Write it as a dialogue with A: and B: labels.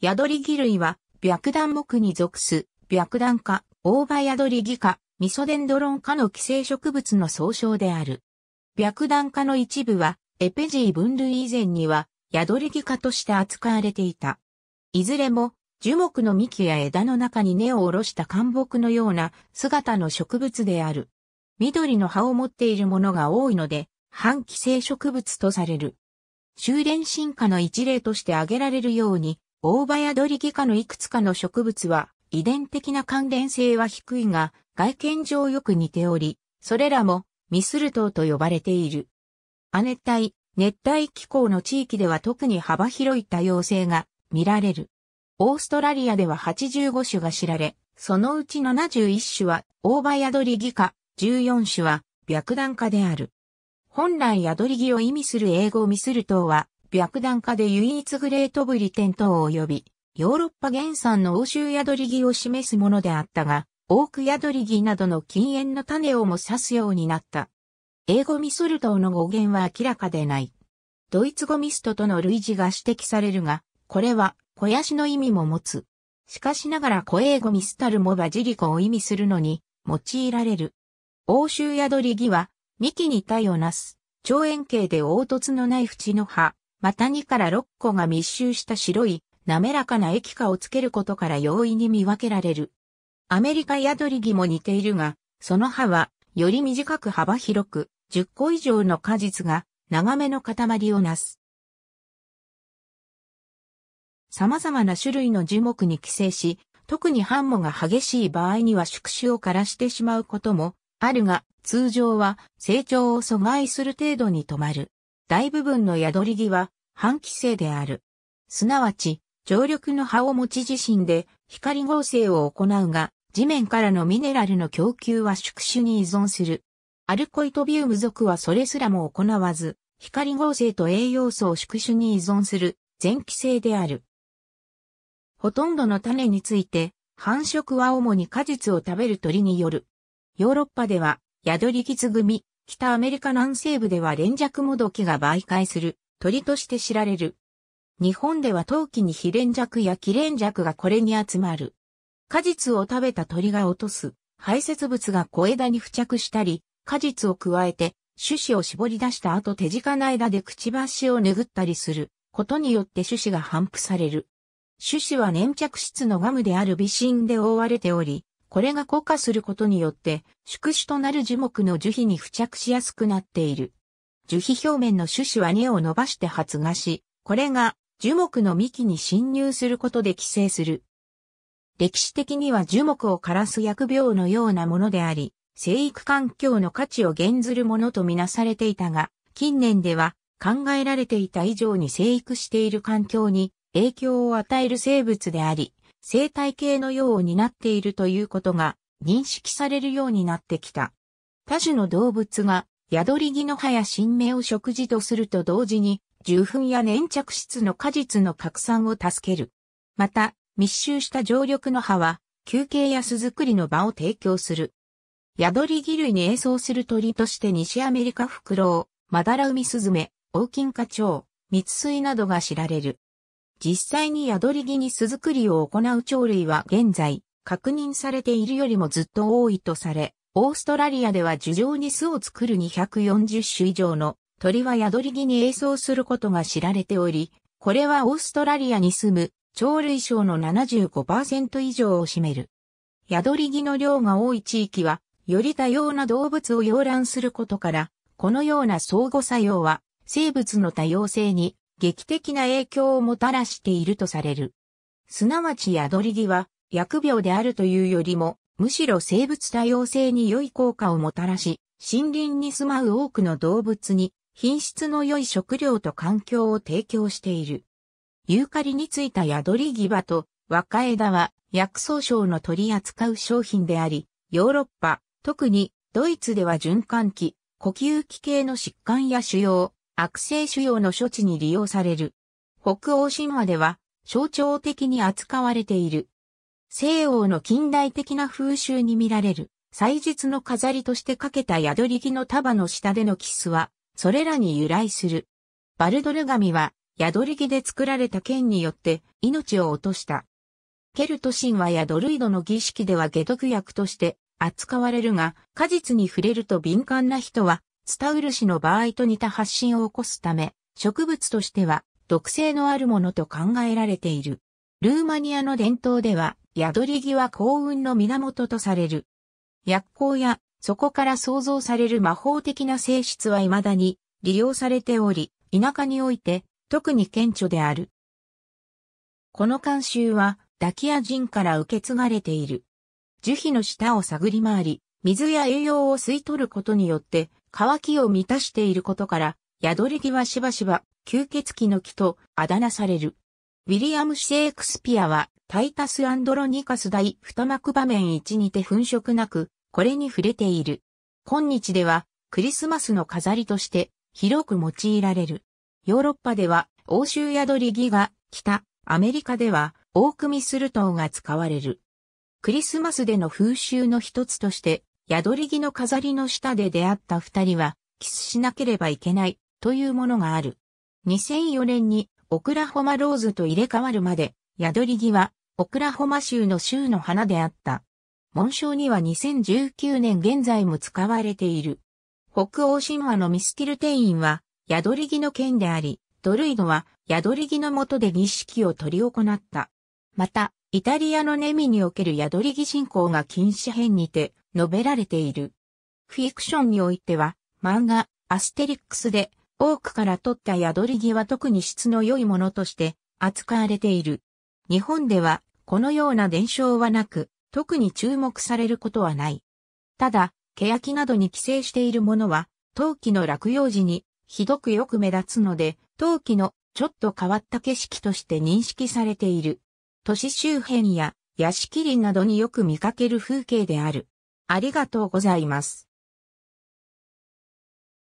A: 宿り木類は、白檀木に属す、白檀科、大葉宿り木科、ミソデンドロン科の寄生植物の総称である。白檀科の一部は、エペジー分類以前には、宿り木科として扱われていた。いずれも、樹木の幹や枝の中に根を下ろした干木のような姿の植物である。緑の葉を持っているものが多いので、反寄生植物とされる。修練進化の一例として挙げられるように、大葉や鳥ギ科のいくつかの植物は、遺伝的な関連性は低いが、外見上よく似ており、それらもミスル島と呼ばれている。亜熱帯、熱帯気候の地域では特に幅広い多様性が見られる。オーストラリアでは85種が知られ、そのうち71種は大葉宿りギ科、14種は白檀科である。本来宿り木を意味する英語ミスル島は、白檀科で唯一グレートブリテン島及び、ヨーロッパ原産の欧州宿り木を示すものであったが、オーク宿り木などの禁煙の種をも指すようになった。英語ミスル島の語源は明らかでない。ドイツ語ミストとの類似が指摘されるが、これは肥やしの意味も持つ。しかしながら古英語ミスタルもバジリコを意味するのに用いられる。欧州宿り木は幹に体をなす、長円形で凹凸のない縁の葉、また2から6個が密集した白い、滑らかな液化をつけることから容易に見分けられる。アメリカ宿り木も似ているが、その葉は、より短く幅広く、10個以上の果実が、長めの塊をなす。様々な種類の樹木に寄生し、特に繁茂が激しい場合には宿主を枯らしてしまうこともあるが、通常は成長を阻害する程度に止まる。大部分の宿り木は半気性である。すなわち、常緑の葉を持ち自身で光合成を行うが、地面からのミネラルの供給は宿主に依存する。アルコイトビウム属はそれすらも行わず、光合成と栄養素を宿主に依存する全気性である。ほとんどの種について、繁殖は主に果実を食べる鳥による。ヨーロッパでは宿りキツ組、北アメリカ南西部では連弱モドキが媒介する鳥として知られる。日本では冬季に非連弱や気連弱がこれに集まる。果実を食べた鳥が落とす排泄物が小枝に付着したり、果実を加えて種子を絞り出した後手近な枝でくちばしを拭ったりすることによって種子が反復される。種子は粘着質のガムである微芯で覆われており、これが固化することによって、宿主となる樹木の樹皮に付着しやすくなっている。樹皮表面の種子は根を伸ばして発芽し、これが樹木の幹に侵入することで寄生する。歴史的には樹木を枯らす疫病のようなものであり、生育環境の価値を減ずるものとみなされていたが、近年では考えられていた以上に生育している環境に影響を与える生物であり、生態系のようになっているということが認識されるようになってきた。多種の動物が宿り木の葉や新芽を食事とすると同時に、受粉や粘着質の果実の拡散を助ける。また、密集した常緑の葉は、休憩や巣作りの場を提供する。宿り木類に営巣する鳥として西アメリカフクロウ、マダラウミスズメ、オオキンカチョウ、蜜水などが知られる。実際に宿り木に巣作りを行う鳥類は現在、確認されているよりもずっと多いとされ、オーストラリアでは樹上に巣を作る240種以上の鳥は宿り木に営巣することが知られており、これはオーストラリアに住む鳥類省の75%以上を占める。宿り木の量が多い地域は、より多様な動物を養卵することから、このような相互作用は生物の多様性に劇的な影響をもたらしているとされる。すなわち宿り木は、疫病であるというよりも、むしろ生物多様性に良い効果をもたらし、森林に住まう多くの動物に品質の良い食料と環境を提供している。ユーカリについた宿り木場と若枝は薬草省の取り扱う商品であり、ヨーロッパ、特にドイツでは循環器、呼吸器系の疾患や腫瘍、悪性腫瘍の処置に利用される。北欧神話では象徴的に扱われている。西欧の近代的な風習に見られる、祭日の飾りとしてかけた宿り木の束の下でのキスは、それらに由来する。バルドル神は、宿り木で作られた剣によって命を落とした。ケルト神話やドルイドの儀式では解毒薬として扱われるが、果実に触れると敏感な人は、スタウルシの場合と似た発疹を起こすため、植物としては毒性のあるものと考えられている。ルーマニアの伝統では、宿り木は幸運の源とされる。薬効やそこから想像される魔法的な性質は未だに利用されており、田舎において特に顕著である。この慣習はダキア人から受け継がれている。樹皮の下を探り回り、水や栄養を吸い取ることによって乾きを満たしていることから、宿り木はしばしば吸血鬼の木とあだ名される。ウィリアム・シェイクスピアはタイタス・アンドロニカス第二幕場面1にて粉飾なく、これに触れている。今日ではクリスマスの飾りとして広く用いられる。ヨーロッパでは欧州宿り木が北、アメリカではオークミスルトウが使われる。クリスマスでの風習の一つとして、宿り木の飾りの下で出会った二人は、キスしなければいけないというものがある。2004年にオクラホマローズと入れ替わるまで、宿り木はオクラホマ州の州の花であった。紋章には2019年現在も使われている。北欧神話のミスティルテインは、宿り木の剣であり、ドルイドは宿り木の下で儀式を取り行った。また、イタリアのネミにおける宿り木信仰が禁止編にて述べられている。フィクションにおいては、漫画、アステリックスで、多くから取った宿り木は特に質の良いものとして扱われている。日本では、このような伝承はなく、特に注目されることはない。ただ、欅などに寄生しているものは、陶器の落葉時にひどくよく目立つので、陶器のちょっと変わった景色として認識されている。都市周辺や屋敷林などによく見かける風景である。ありがとうございます。